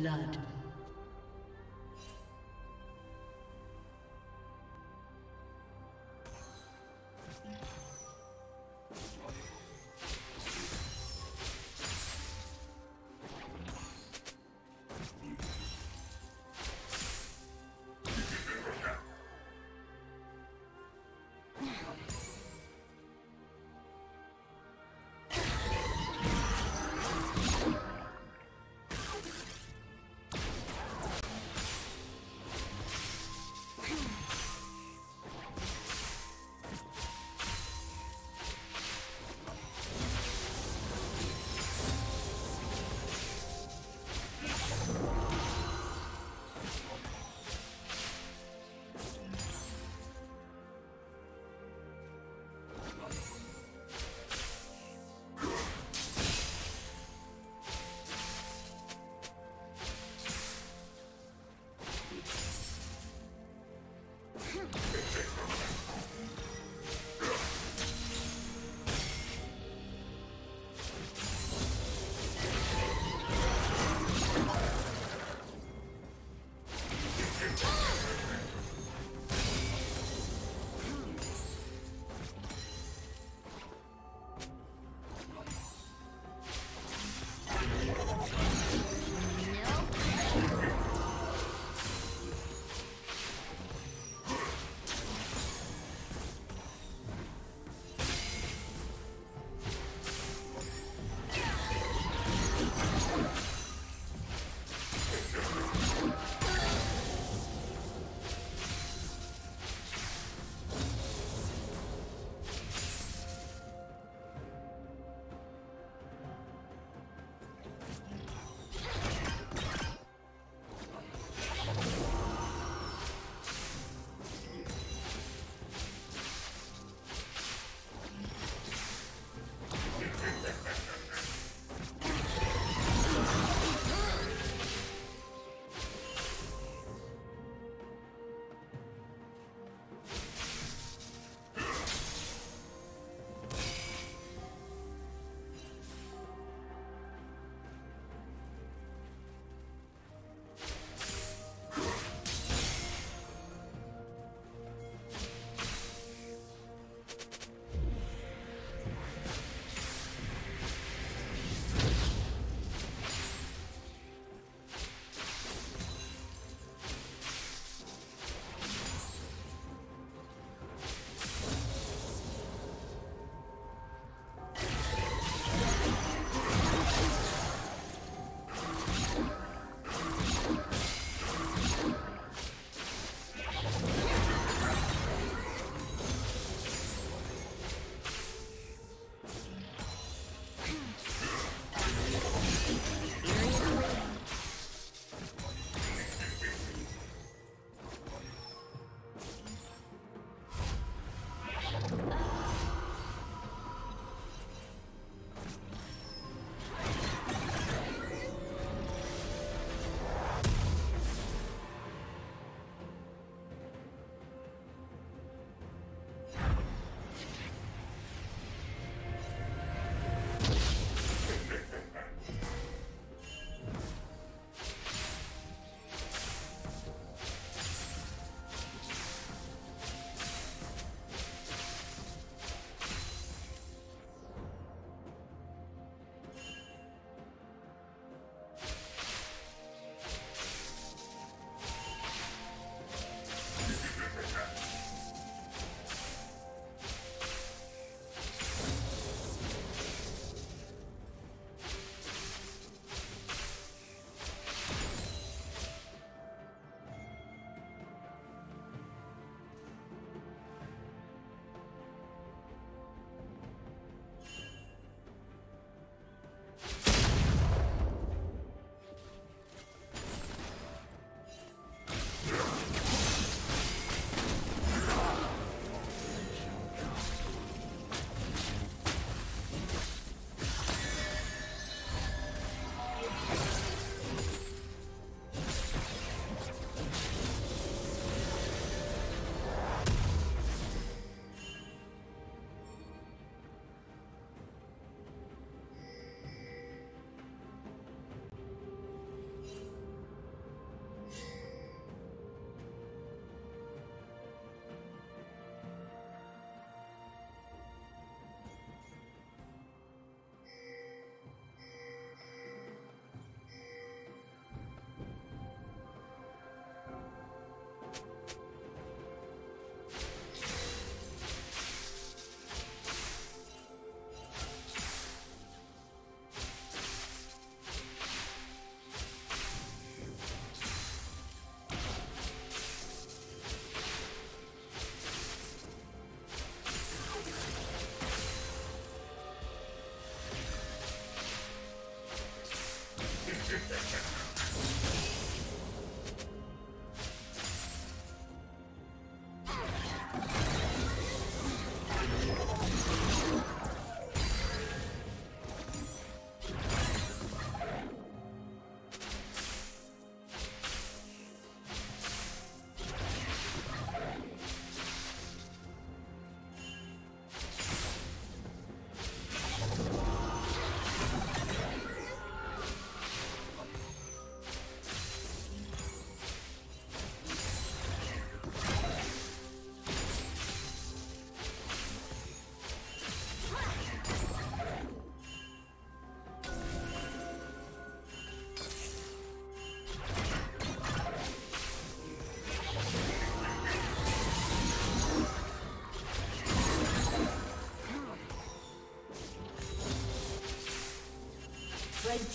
blood.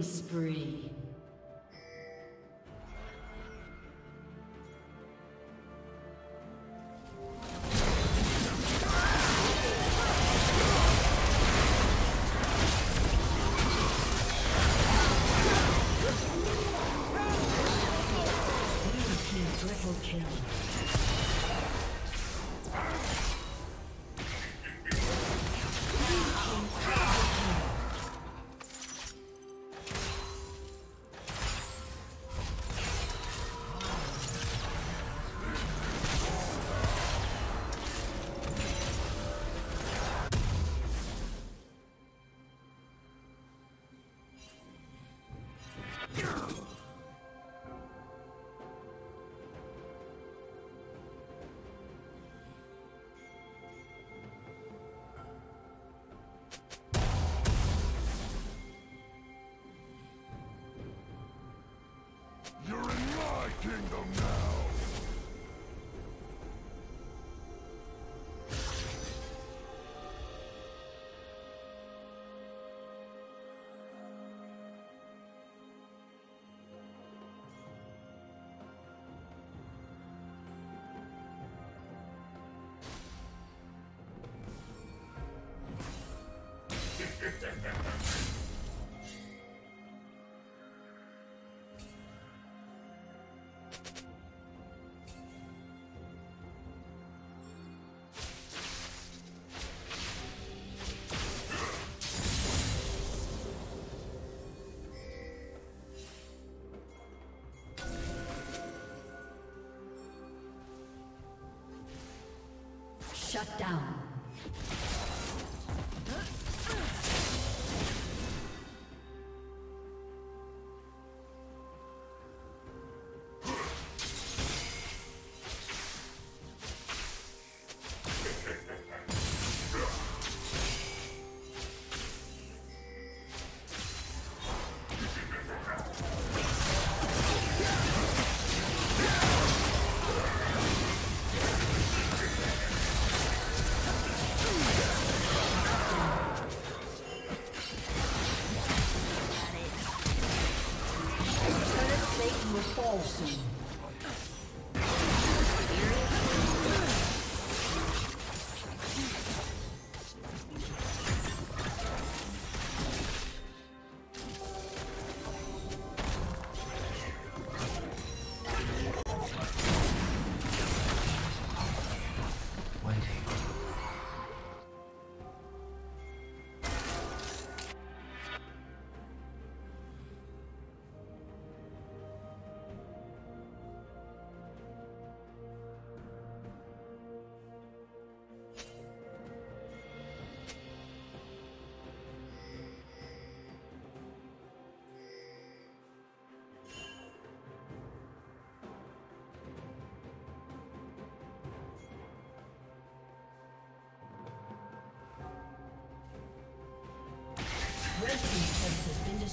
Spree. kingdom now. Shut down.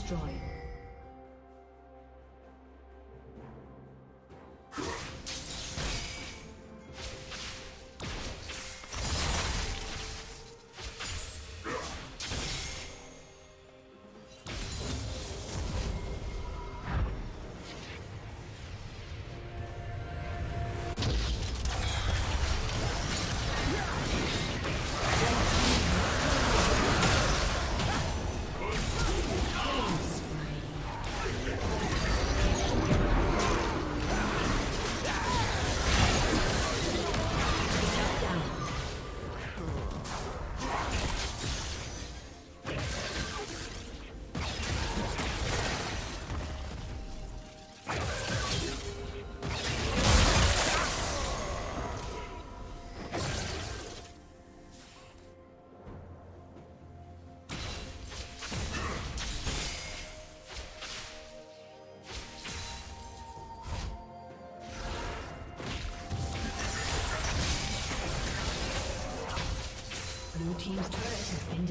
Destroyed.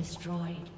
Destroyed.